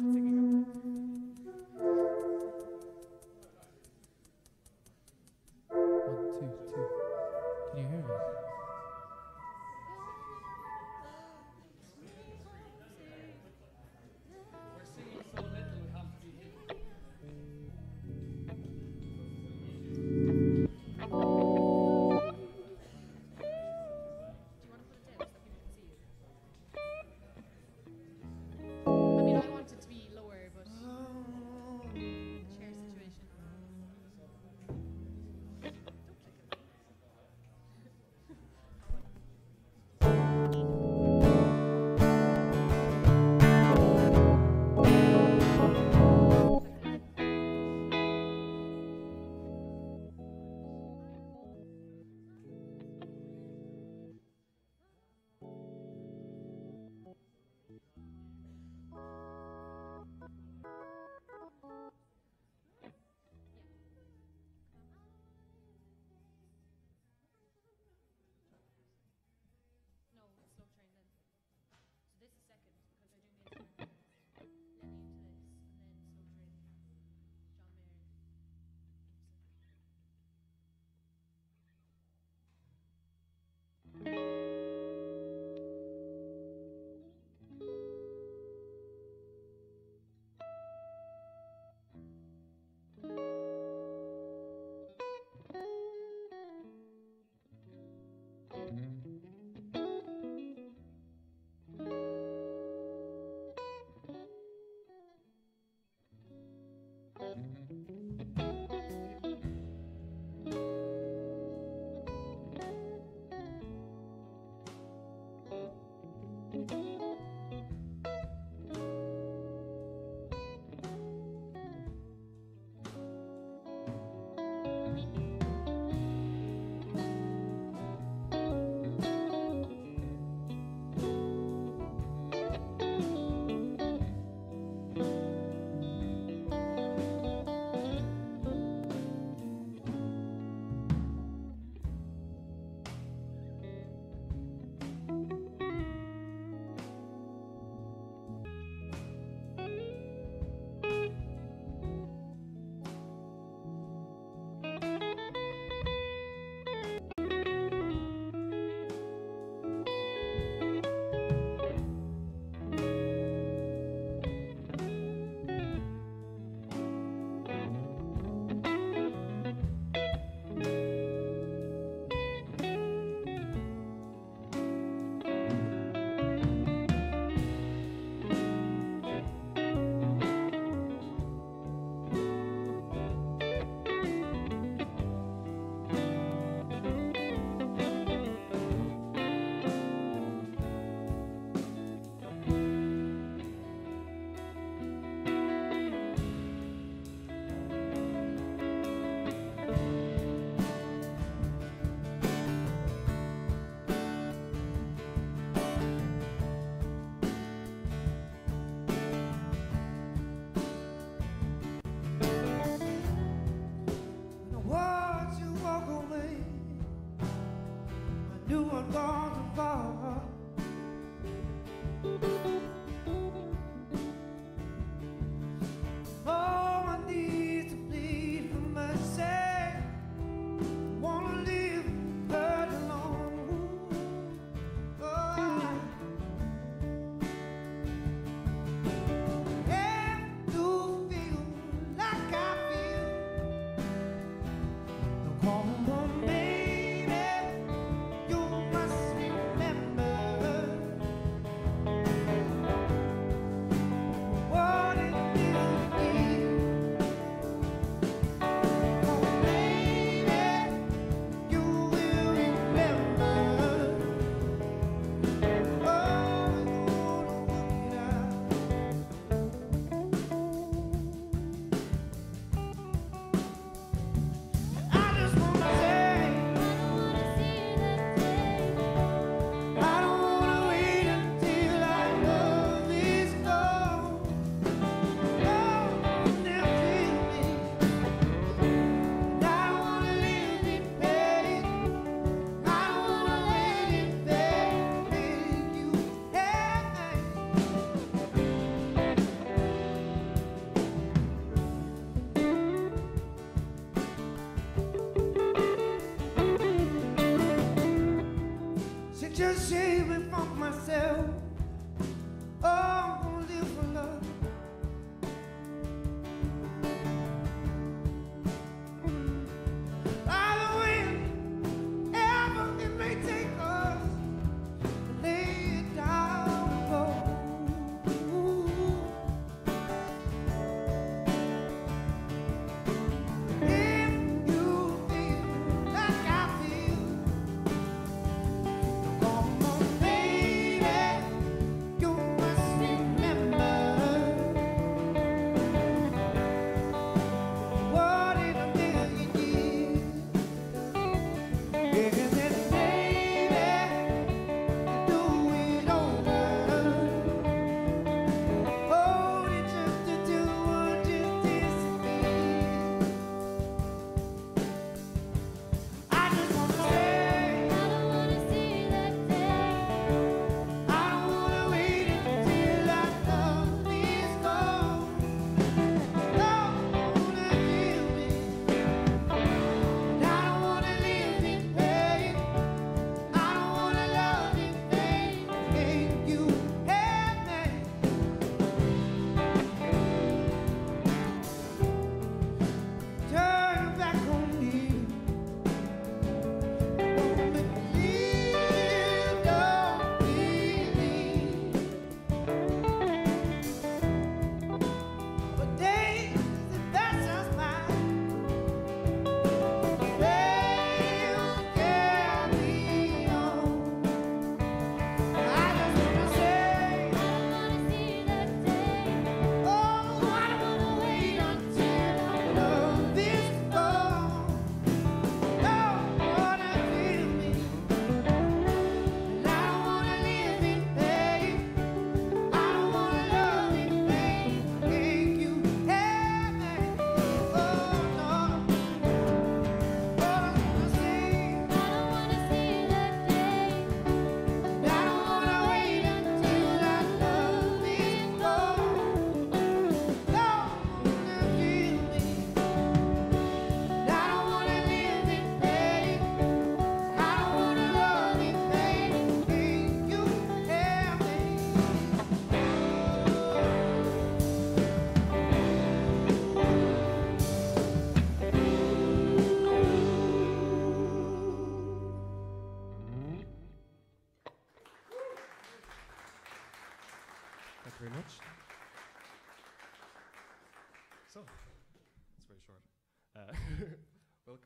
when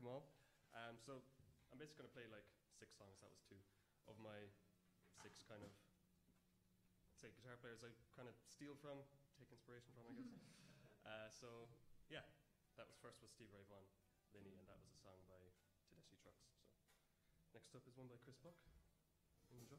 welcome all. Um, so, I'm basically going to play like six songs. That was two of my six kind of say guitar players I kind of steal from, take inspiration from, I guess. uh, so, yeah, that was first was Stevie Ray Vaughan, Lenny, and that was a song by Tedeschi Trucks. So, next up is one by Chris Buck. Enjoy.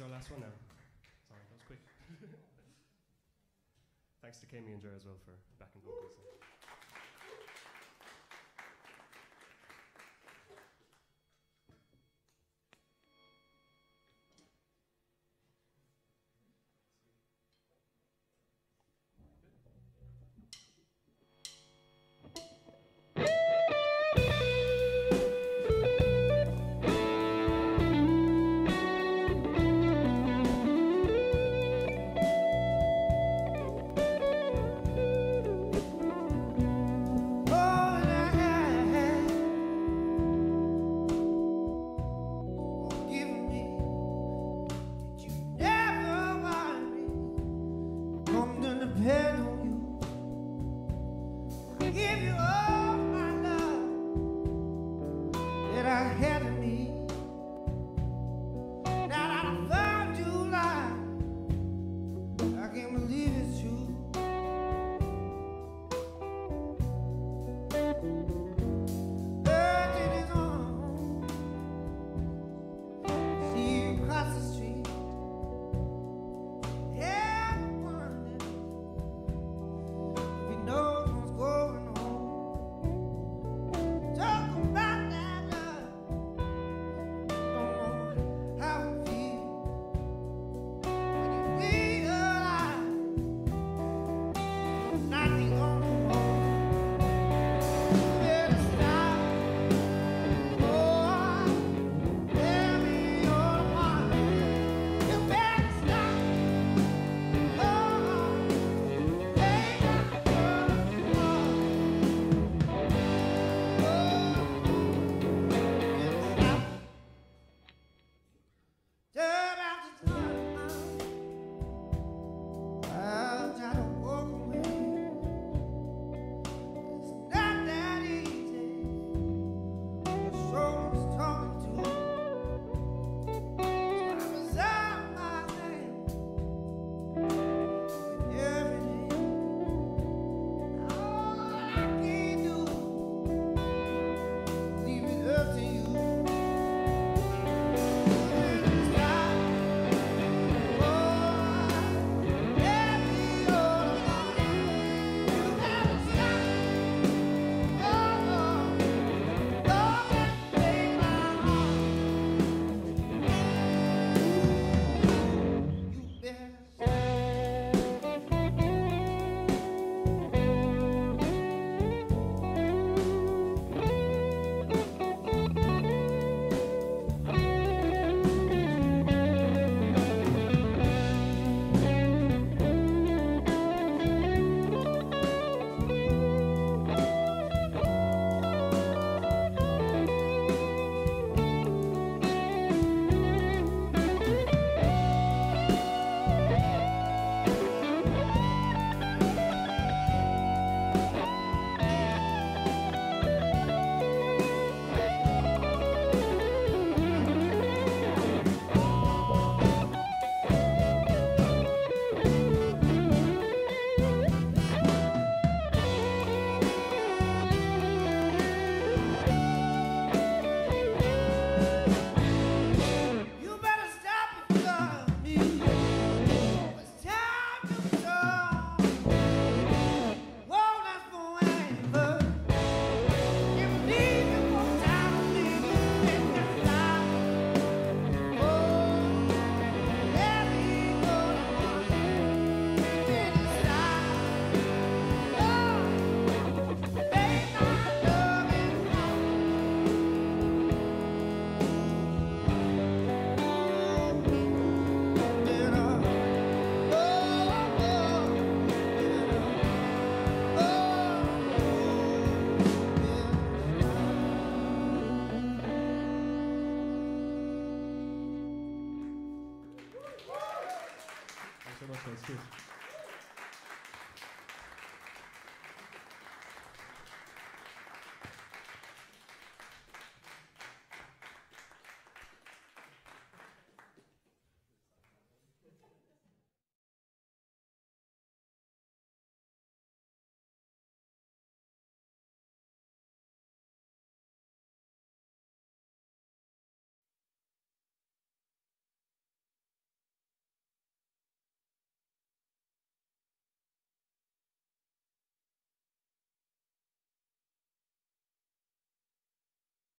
is our last one now. Sorry, that was quick. Thanks to Kami and Joe as well for backing vocals.